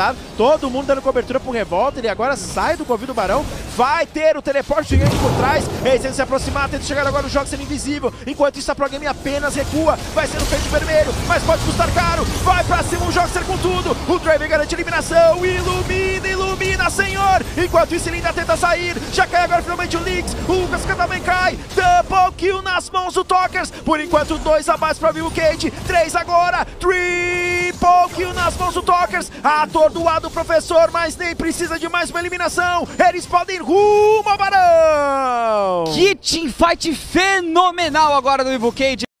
tá? Todo mundo dando cobertura pro Revolta, ele agora sai do Covid do Barão, vai ter o teleporte gigante por trás, tentam se aproximar, tenta chegar agora no jogo sendo invisível, enquanto isso a Pro Game apenas recua, vai ser no feito vermelho, mas pode custar caro, vai pra cima o Joxer com tudo, o Draven garante eliminação, ilumina, ilumina, senhor, enquanto isso ele ainda tenta sair, já cai agora finalmente o Lynx, o Lucas também cai, double kill nas mãos do Talkers, por enquanto dois a mais pra Vivo Cage, três agora, nas mãos do Talkers, atordoado o professor, mas nem precisa de mais uma eliminação, eles podem ir rumo ao Barão! Que teamfight fenomenal agora do Evil Cage.